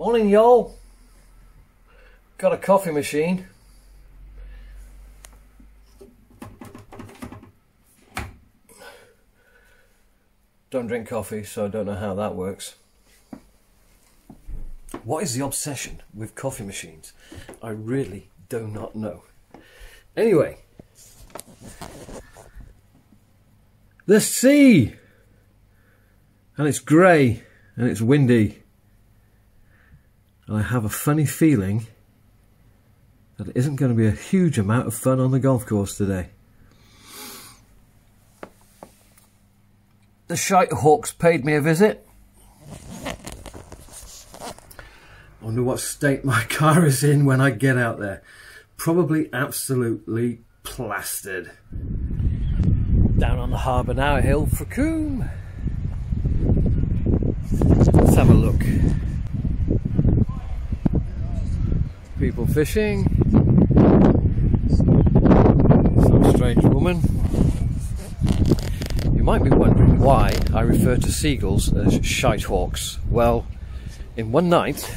Morning, y'all. Got a coffee machine. Don't drink coffee, so I don't know how that works. What is the obsession with coffee machines? I really do not know. Anyway, the sea! And it's grey and it's windy. And I have a funny feeling that it isn't going to be a huge amount of fun on the golf course today. The Shite Hawks paid me a visit. I wonder what state my car is in when I get out there. Probably absolutely plastered. Down on the harbour now at Ilfracombe. Let's have a look. People fishing. Some strange woman. You might be wondering why I refer to seagulls as shite hawks. Well, in one night,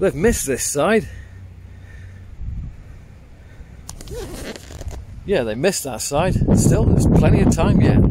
They've missed this side. Yeah, they missed that side. Still, there's plenty of time yet.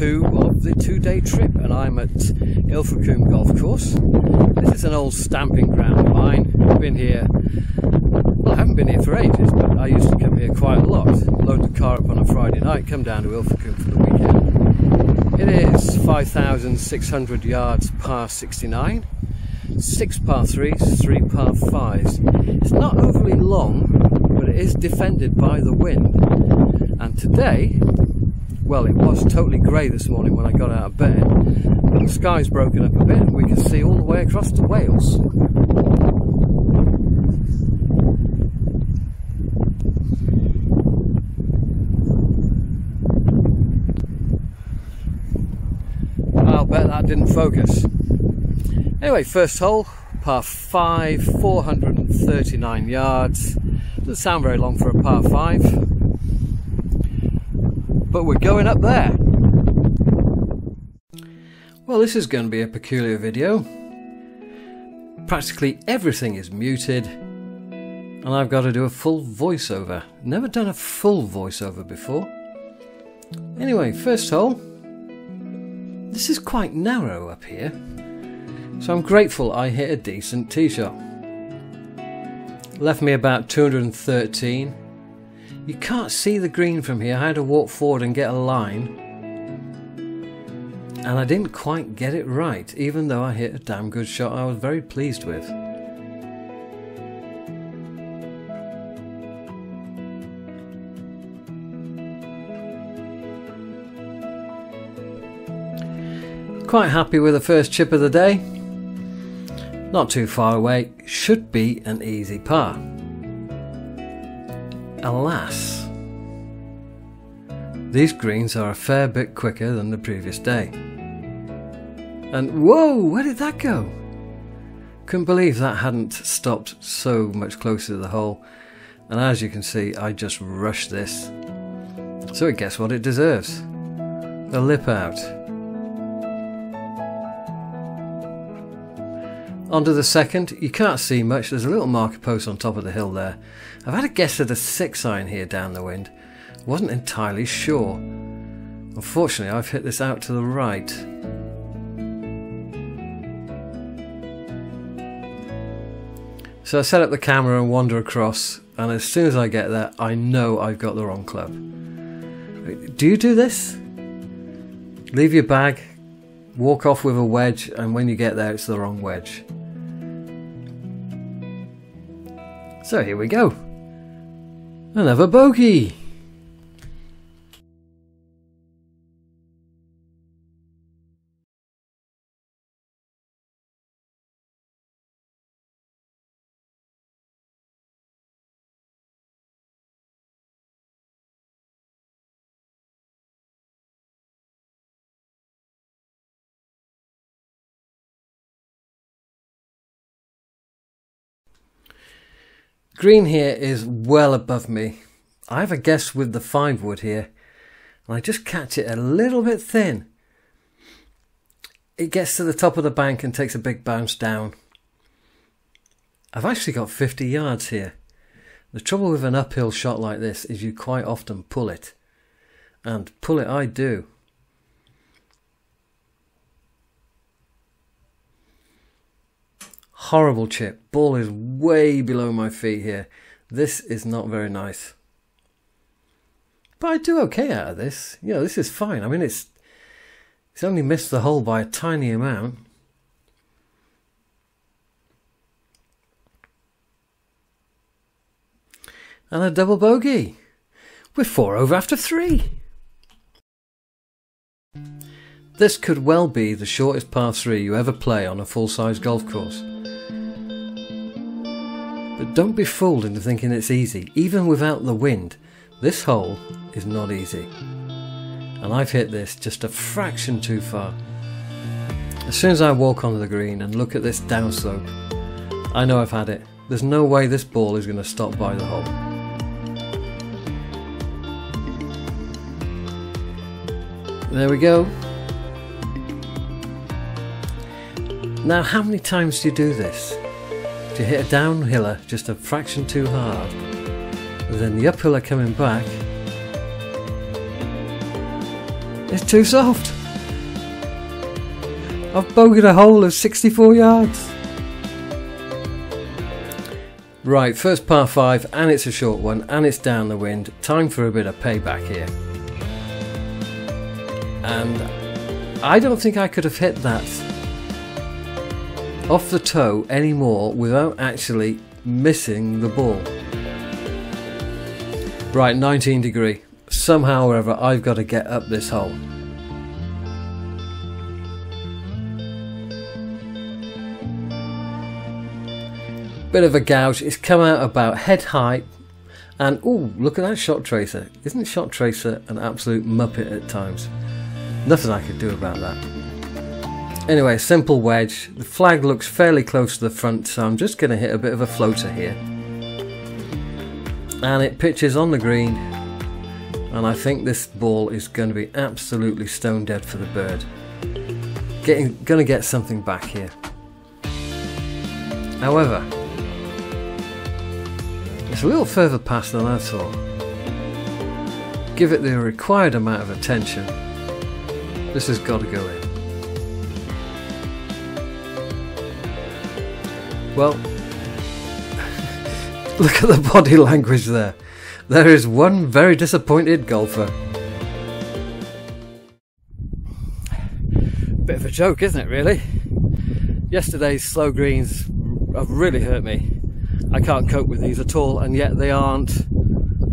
Two of the two-day trip, and I'm at Ilfracombe Golf Course. This is an old stamping ground of mine. I've been here. Well, I haven't been here for ages, but I used to come here quite a lot. Load the car up on a Friday night, come down to Ilfracombe for the weekend. It is 5,600 yards par 69, six par threes, three par fives. It's not overly long, but it is defended by the wind. And today, well, it was totally grey this morning when I got out of bed, but the sky's broken up a bit and we can see all the way across to Wales. I'll bet that didn't focus. Anyway, first hole, par 5, 439 yards. Doesn't sound very long for a par 5 but we're going up there. Well, this is going to be a peculiar video. Practically everything is muted, and I've got to do a full voiceover. Never done a full voiceover before. Anyway, first hole. This is quite narrow up here, so I'm grateful I hit a decent tee shot. Left me about 213 you can't see the green from here. I had to walk forward and get a line. And I didn't quite get it right, even though I hit a damn good shot I was very pleased with. Quite happy with the first chip of the day. Not too far away, should be an easy par. Alas, These greens are a fair bit quicker than the previous day. And whoa, where did that go? Couldn't believe that hadn't stopped so much closer to the hole. And as you can see, I just rushed this. So it gets what it deserves. A lip out. Onto the second, you can't see much, there's a little marker post on top of the hill there. I've had a guess at a 6 iron here down the wind. Wasn't entirely sure. Unfortunately, I've hit this out to the right. So I set up the camera and wander across, and as soon as I get there, I know I've got the wrong club. Do you do this? Leave your bag, walk off with a wedge, and when you get there, it's the wrong wedge. So here we go. Another bogey! Green here is well above me. I have a guess with the 5 wood here, and I just catch it a little bit thin. It gets to the top of the bank and takes a big bounce down. I've actually got 50 yards here. The trouble with an uphill shot like this is you quite often pull it. And pull it I do. Horrible chip. Ball is way below my feet here. This is not very nice. But I do okay out of this. You know, this is fine. I mean, it's it's only missed the hole by a tiny amount. And a double bogey. We're four over after three. This could well be the shortest par 3 you ever play on a full-size golf course. Don't be fooled into thinking it's easy. Even without the wind, this hole is not easy. And I've hit this just a fraction too far. As soon as I walk onto the green and look at this downslope, I know I've had it. There's no way this ball is going to stop by the hole. There we go. Now, how many times do you do this? You hit a downhiller just a fraction too hard, and then the uphiller coming back is too soft. I've bogeyed a hole of 64 yards. Right, first par 5 and it's a short one and it's down the wind. Time for a bit of payback here. And I don't think I could have hit that off the toe anymore without actually missing the ball. Right, 19 degree. Somehow or other, I've got to get up this hole. Bit of a gouge. It's come out about head height. And oh, look at that shot tracer. Isn't shot tracer an absolute muppet at times? Nothing I could do about that. Anyway, simple wedge. The flag looks fairly close to the front, so I'm just going to hit a bit of a floater here. And it pitches on the green, and I think this ball is going to be absolutely stone dead for the bird. Getting, going to get something back here. However, it's a little further past than I thought. Give it the required amount of attention. This has got to go in. Well, look at the body language there. There is one very disappointed golfer. Bit of a joke, isn't it, really? Yesterday's slow greens have really hurt me. I can't cope with these at all, and yet they aren't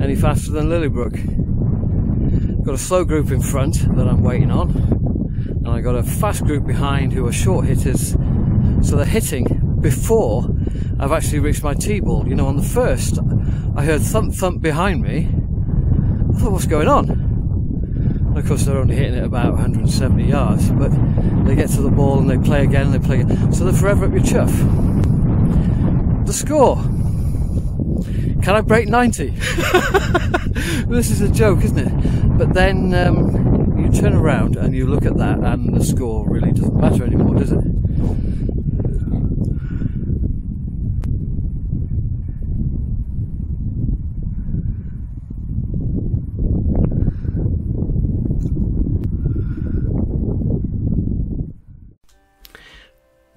any faster than Lillybrook. Got a slow group in front that I'm waiting on, and I got a fast group behind who are short hitters, so they're hitting before I've actually reached my tee-ball. You know, on the first, I heard thump thump behind me. I thought, what's going on? And of course, they're only hitting it about 170 yards, but they get to the ball and they play again and they play again. So they're forever up your chuff. The score. Can I break 90? this is a joke, isn't it? But then um, you turn around and you look at that, and the score really doesn't matter anymore, does it?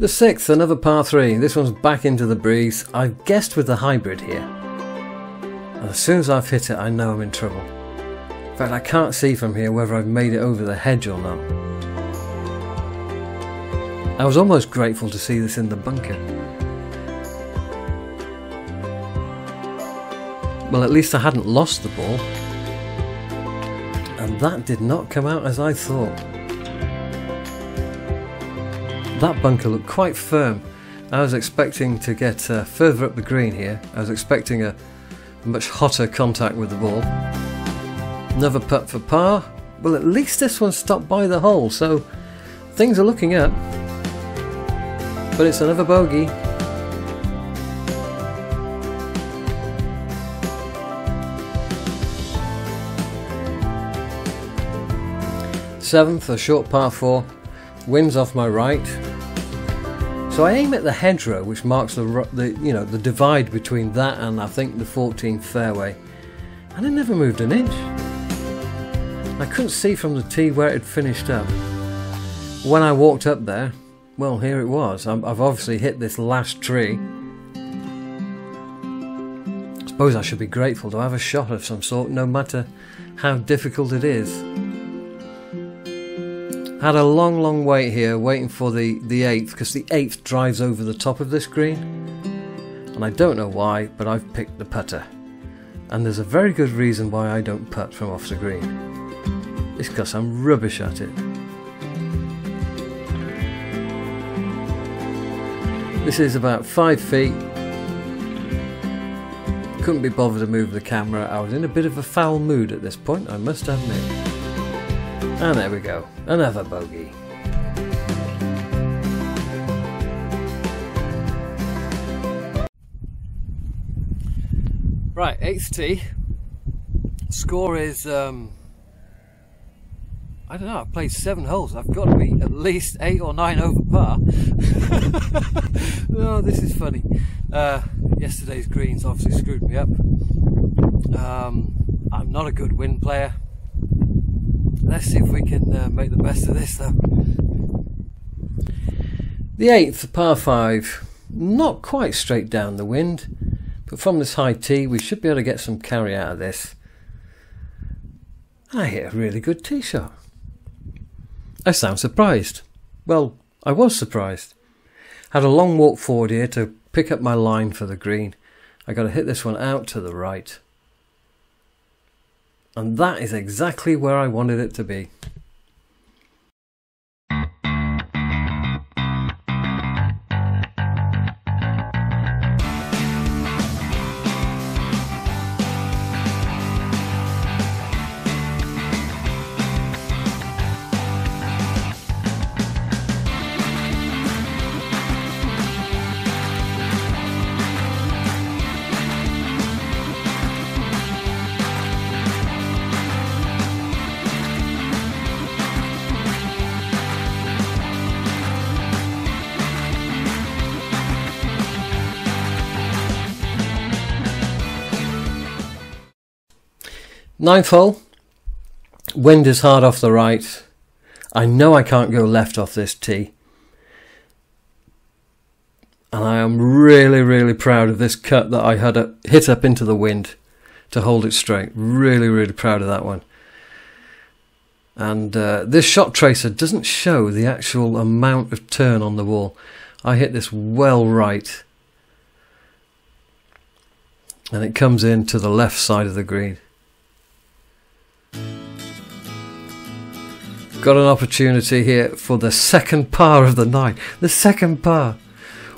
The sixth, another par three. This one's back into the breeze. I've guessed with the hybrid here. And as soon as I've hit it, I know I'm in trouble. In fact, I can't see from here whether I've made it over the hedge or not. I was almost grateful to see this in the bunker. Well, at least I hadn't lost the ball. And that did not come out as I thought. That bunker looked quite firm. I was expecting to get uh, further up the green here. I was expecting a much hotter contact with the ball. Another putt for par. Well, at least this one stopped by the hole, so things are looking up. But it's another bogey. Seventh, a short par four. Winds off my right. So I aim at the hedgerow, which marks the, the you know the divide between that and I think the 14th fairway, and it never moved an inch. I couldn't see from the tee where it had finished up. When I walked up there, well, here it was. i have obviously hit this last tree. I suppose I should be grateful to have a shot of some sort, no matter how difficult it is. Had a long, long wait here, waiting for the, the 8th, because the 8th drives over the top of this green. And I don't know why, but I've picked the putter. And there's a very good reason why I don't putt from off the green. It's because I'm rubbish at it. This is about 5 feet. Couldn't be bothered to move the camera. I was in a bit of a foul mood at this point, I must admit. And there we go, another bogey. Right, eighth tee. Score is, um, I don't know, I've played seven holes. I've got to be at least eight or nine over par. oh, this is funny. Uh, yesterday's greens obviously screwed me up. Um, I'm not a good wind player. Let's see if we can uh, make the best of this though. The eighth, par five, not quite straight down the wind, but from this high tee we should be able to get some carry out of this. I hit a really good tee shot. I sound surprised. Well, I was surprised. Had a long walk forward here to pick up my line for the green. I got to hit this one out to the right. And that is exactly where I wanted it to be. Ninth. Wind is hard off the right. I know I can't go left off this tee. And I am really, really proud of this cut that I had a, hit up into the wind to hold it straight. Really, really proud of that one. And uh, this shot tracer doesn't show the actual amount of turn on the wall. I hit this well right. And it comes in to the left side of the green. Got an opportunity here for the second par of the night. The second par.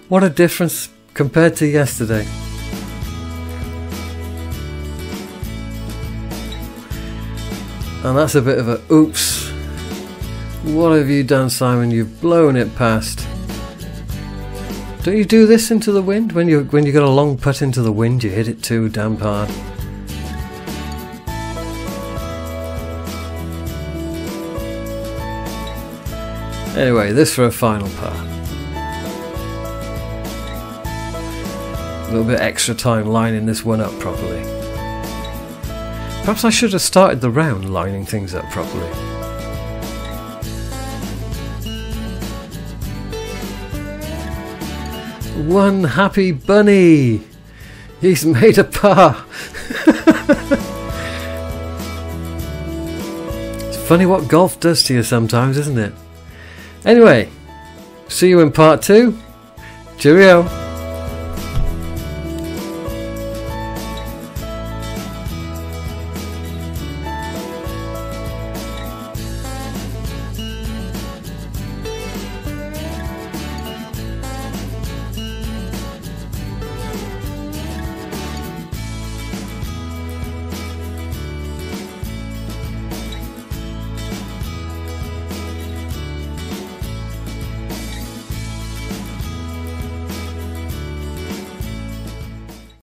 What a difference compared to yesterday. And that's a bit of a oops. What have you done, Simon? You've blown it past. Don't you do this into the wind? When you when you got a long putt into the wind, you hit it too damn hard. Anyway, this for a final par. A little bit extra time lining this one up properly. Perhaps I should have started the round lining things up properly. One happy bunny! He's made a par! it's funny what golf does to you sometimes, isn't it? Anyway, see you in part two. Cheerio.